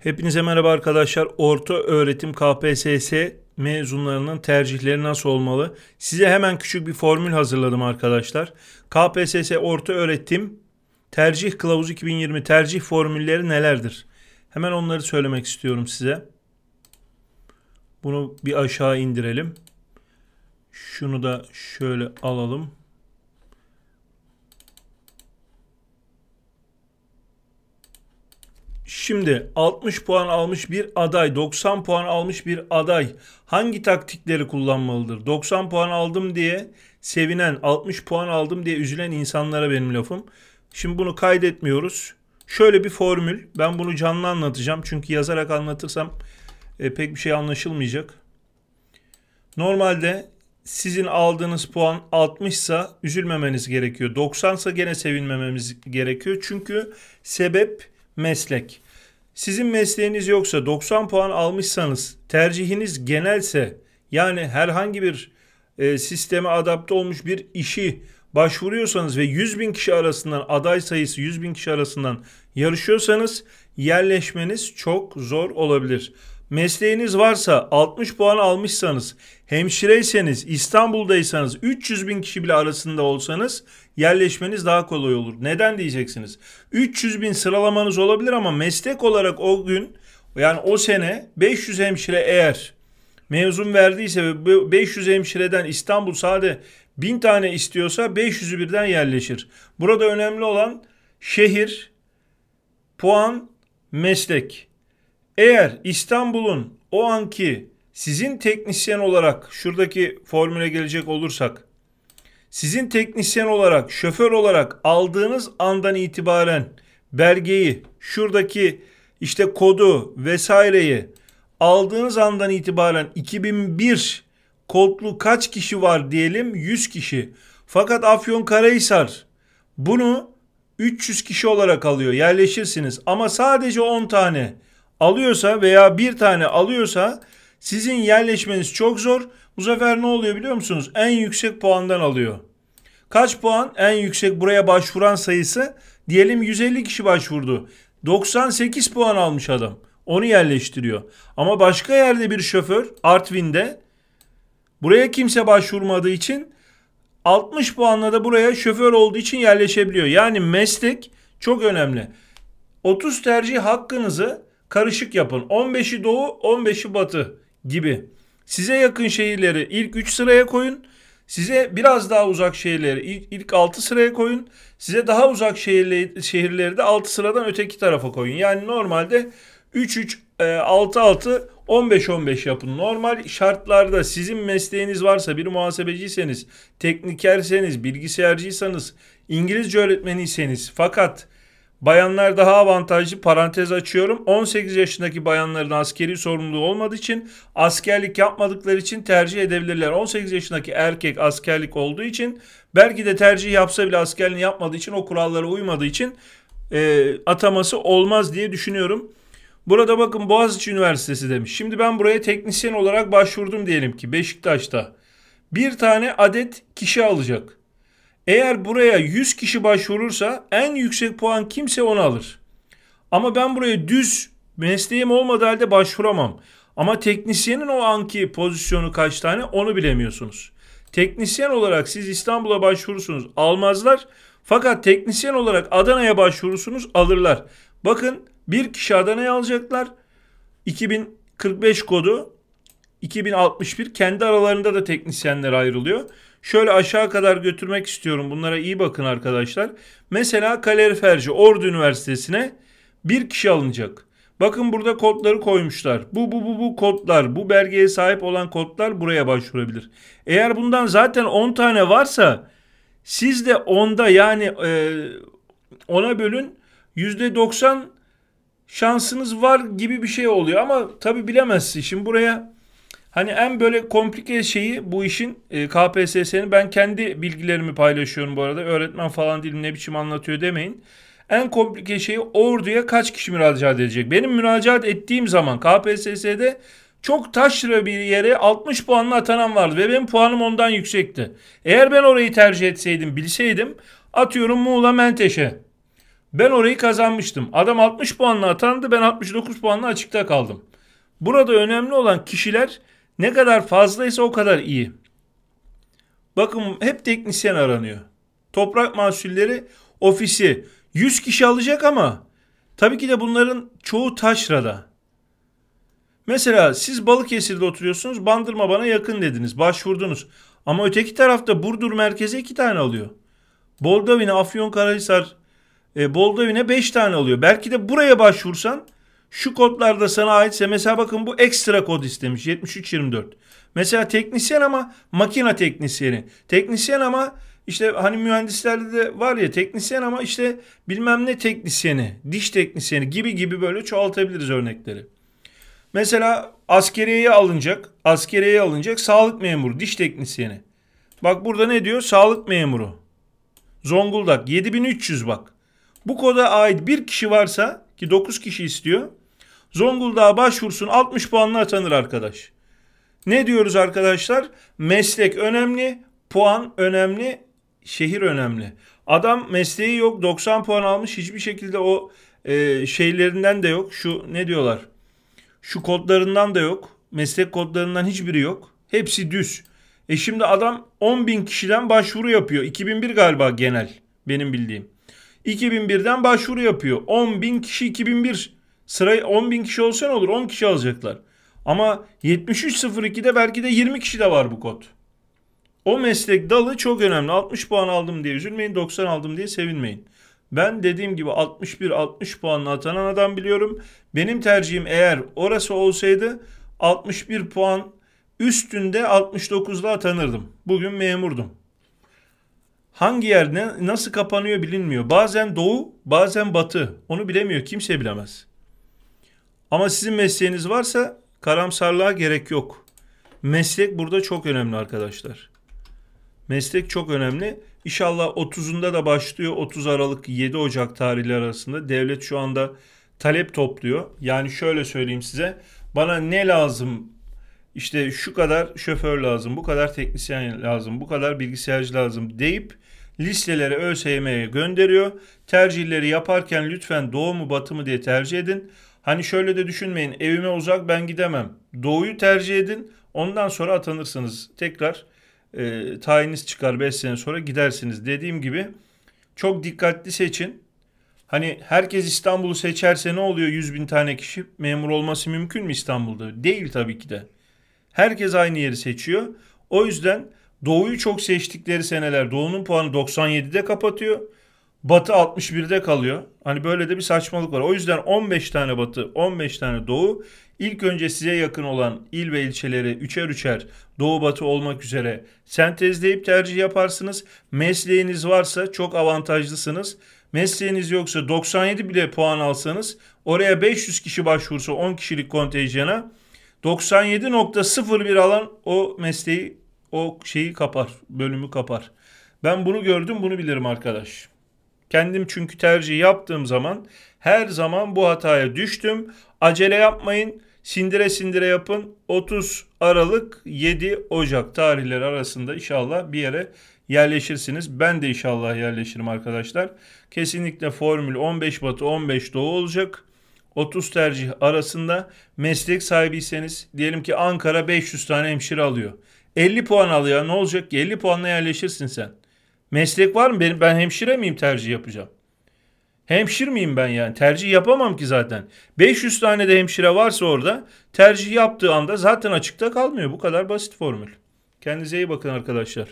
Hepinize merhaba arkadaşlar. Orta öğretim KPSS mezunlarının tercihleri nasıl olmalı? Size hemen küçük bir formül hazırladım arkadaşlar. KPSS orta öğretim tercih kılavuzu 2020 tercih formülleri nelerdir? Hemen onları söylemek istiyorum size. Bunu bir aşağı indirelim. Şunu da şöyle alalım. Şimdi 60 puan almış bir aday, 90 puan almış bir aday hangi taktikleri kullanmalıdır? 90 puan aldım diye sevinen, 60 puan aldım diye üzülen insanlara benim lafım. Şimdi bunu kaydetmiyoruz. Şöyle bir formül. Ben bunu canlı anlatacağım. Çünkü yazarak anlatırsam e, pek bir şey anlaşılmayacak. Normalde sizin aldığınız puan 60 ise üzülmemeniz gerekiyor. 90 ise gene sevinmememiz gerekiyor. Çünkü sebep meslek. Sizin mesleğiniz yoksa 90 puan almışsanız tercihiniz genelse yani herhangi bir e, sisteme adapte olmuş bir işi başvuruyorsanız ve 100 bin kişi arasından aday sayısı 100 bin kişi arasından yarışıyorsanız yerleşmeniz çok zor olabilir. Mesleğiniz varsa 60 puan almışsanız, hemşireyseniz, İstanbul'daysanız 300 bin kişi bile arasında olsanız yerleşmeniz daha kolay olur. Neden diyeceksiniz? 300 bin sıralamanız olabilir ama meslek olarak o gün yani o sene 500 hemşire eğer mezun verdiyse ve 500 hemşireden İstanbul sade 1000 tane istiyorsa 500'ü birden yerleşir. Burada önemli olan şehir, puan, meslek. Eğer İstanbul'un o anki sizin teknisyen olarak şuradaki formüle gelecek olursak sizin teknisyen olarak, şoför olarak aldığınız andan itibaren belgeyi, şuradaki işte kodu vesaireyi aldığınız andan itibaren 2001 kodlu kaç kişi var diyelim 100 kişi. Fakat Afyonkarahisar bunu 300 kişi olarak alıyor yerleşirsiniz ama sadece 10 tane alıyorsa veya bir tane alıyorsa sizin yerleşmeniz çok zor. Bu sefer ne oluyor biliyor musunuz? En yüksek puandan alıyor. Kaç puan? En yüksek buraya başvuran sayısı diyelim 150 kişi başvurdu. 98 puan almış adam. Onu yerleştiriyor. Ama başka yerde bir şoför Artvin'de buraya kimse başvurmadığı için 60 puanla da buraya şoför olduğu için yerleşebiliyor. Yani meslek çok önemli. 30 tercih hakkınızı karışık yapın. 15'i doğu, 15'i batı gibi. Size yakın şehirleri ilk 3 sıraya koyun. Size biraz daha uzak şehirleri ilk, ilk 6 sıraya koyun. Size daha uzak şehirleri, şehirleri de 6 sıradan öteki tarafa koyun. Yani normalde 3-3, 6-6, 15-15 yapın. Normal şartlarda sizin mesleğiniz varsa bir muhasebeciyseniz, teknikerseniz, bilgisayarcıysanız, İngilizce öğretmeniyseniz fakat Bayanlar daha avantajlı parantez açıyorum. 18 yaşındaki bayanların askeri sorumluluğu olmadığı için askerlik yapmadıkları için tercih edebilirler. 18 yaşındaki erkek askerlik olduğu için belki de tercih yapsa bile askerliğini yapmadığı için o kurallara uymadığı için e, ataması olmaz diye düşünüyorum. Burada bakın Boğaziçi Üniversitesi demiş. Şimdi ben buraya teknisyen olarak başvurdum diyelim ki Beşiktaş'ta. Bir tane adet kişi alacak. Eğer buraya 100 kişi başvurursa en yüksek puan kimse onu alır. Ama ben buraya düz mesleğim olmadığı halde başvuramam. Ama teknisyenin o anki pozisyonu kaç tane onu bilemiyorsunuz. Teknisyen olarak siz İstanbul'a başvurursunuz almazlar. Fakat teknisyen olarak Adana'ya başvurursunuz alırlar. Bakın bir kişi Adana'ya alacaklar. 2045 kodu 2061 kendi aralarında da teknisyenler ayrılıyor. Şöyle aşağı kadar götürmek istiyorum. Bunlara iyi bakın arkadaşlar. Mesela kaloriferci Ordu Üniversitesi'ne bir kişi alınacak. Bakın burada kodları koymuşlar. Bu bu bu bu kodlar, bu belgeye sahip olan kodlar buraya başvurabilir. Eğer bundan zaten 10 tane varsa siz de onda yani e, ona bölün %90 şansınız var gibi bir şey oluyor ama tabi bilemezsin. Şimdi buraya Hani en böyle komplike şeyi bu işin e, KPSS'nin ben kendi bilgilerimi paylaşıyorum bu arada. Öğretmen falan değilim ne biçim anlatıyor demeyin. En komplike şeyi orduya kaç kişi müracaat edecek? Benim müracaat ettiğim zaman KPSS'de çok taşra bir yere 60 puanla atanan vardı ve benim puanım ondan yüksekti. Eğer ben orayı tercih etseydim, bilseydim atıyorum Muğla Menteşe. Ben orayı kazanmıştım. Adam 60 puanla atandı ben 69 puanla açıkta kaldım. Burada önemli olan kişiler ne kadar fazlaysa o kadar iyi. Bakın hep teknisyen aranıyor. Toprak mahsulleri ofisi 100 kişi alacak ama tabii ki de bunların çoğu taşrada. Mesela siz Balıkesir'de oturuyorsunuz. Bandırma bana yakın dediniz. Başvurdunuz. Ama öteki tarafta Burdur merkeze iki tane alıyor. Boldavine, Afyonkarahisar, e, Boldavine beş tane alıyor. Belki de buraya başvursan şu kodlarda sana aitse mesela bakın bu ekstra kod istemiş 7324. Mesela teknisyen ama makina teknisyeni. Teknisyen ama işte hani mühendislerde de var ya teknisyen ama işte bilmem ne teknisyeni, diş teknisyeni gibi gibi böyle çoğaltabiliriz örnekleri. Mesela askeriyeye alınacak, askeriyeye alınacak sağlık memuru, diş teknisyeni. Bak burada ne diyor? Sağlık memuru. Zonguldak 7300 bak. Bu koda ait bir kişi varsa ki 9 kişi istiyor. Zonguldak'a başvursun 60 puanla atanır arkadaş. Ne diyoruz arkadaşlar? Meslek önemli, puan önemli, şehir önemli. Adam mesleği yok 90 puan almış hiçbir şekilde o e, şeylerinden de yok. Şu ne diyorlar? Şu kodlarından da yok. Meslek kodlarından hiçbiri yok. Hepsi düz. E şimdi adam 10 bin kişiden başvuru yapıyor. 2001 galiba genel benim bildiğim. 2001'den başvuru yapıyor. 10 bin kişi 2001. Sırayı 10 bin kişi olsa ne olur? 10 kişi alacaklar. Ama 7302'de belki de 20 kişi de var bu kod. O meslek dalı çok önemli. 60 puan aldım diye üzülmeyin, 90 aldım diye sevinmeyin. Ben dediğim gibi 61-60 puanla atanan adam biliyorum. Benim tercihim eğer orası olsaydı 61 puan üstünde 69'la atanırdım. Bugün memurdum. Hangi yer ne, nasıl kapanıyor bilinmiyor. Bazen doğu, bazen batı. Onu bilemiyor. Kimse bilemez. Ama sizin mesleğiniz varsa karamsarlığa gerek yok. Meslek burada çok önemli arkadaşlar. Meslek çok önemli. İnşallah 30'unda da başlıyor. 30 Aralık 7 Ocak tarihleri arasında. Devlet şu anda talep topluyor. Yani şöyle söyleyeyim size. Bana ne lazım? İşte şu kadar şoför lazım, bu kadar teknisyen lazım, bu kadar bilgisayarcı lazım deyip listeleri ÖSYM'ye gönderiyor. Tercihleri yaparken lütfen doğu mu batı mı diye tercih edin. Hani şöyle de düşünmeyin evime uzak ben gidemem. Doğuyu tercih edin ondan sonra atanırsınız. Tekrar e, tayiniz çıkar 5 sene sonra gidersiniz. Dediğim gibi çok dikkatli seçin. Hani herkes İstanbul'u seçerse ne oluyor 100 bin tane kişi? Memur olması mümkün mü İstanbul'da? Değil tabii ki de. Herkes aynı yeri seçiyor. O yüzden Doğu'yu çok seçtikleri seneler Doğu'nun puanı 97'de kapatıyor. Batı 61'de kalıyor. Hani böyle de bir saçmalık var. O yüzden 15 tane Batı, 15 tane Doğu. İlk önce size yakın olan il ve ilçeleri üçer üçer Doğu Batı olmak üzere sentezleyip tercih yaparsınız. Mesleğiniz varsa çok avantajlısınız. Mesleğiniz yoksa 97 bile puan alsanız oraya 500 kişi başvursa 10 kişilik kontenjana 97.01 alan o mesleği o şeyi kapar, bölümü kapar. Ben bunu gördüm, bunu bilirim arkadaş. Kendim çünkü tercih yaptığım zaman her zaman bu hataya düştüm. Acele yapmayın. Sindire sindire yapın. 30 Aralık 7 Ocak tarihleri arasında inşallah bir yere yerleşirsiniz. Ben de inşallah yerleşirim arkadaşlar. Kesinlikle formül 15 batı 15 doğu olacak. 30 tercih arasında meslek sahibiyseniz diyelim ki Ankara 500 tane hemşire alıyor. 50 puan alıyor. Ne olacak ki? 50 puanla yerleşirsin sen. Meslek var mı? Benim, ben hemşire miyim tercih yapacağım? Hemşir miyim ben yani? Tercih yapamam ki zaten. 500 tane de hemşire varsa orada tercih yaptığı anda zaten açıkta kalmıyor. Bu kadar basit formül. Kendinize iyi bakın arkadaşlar.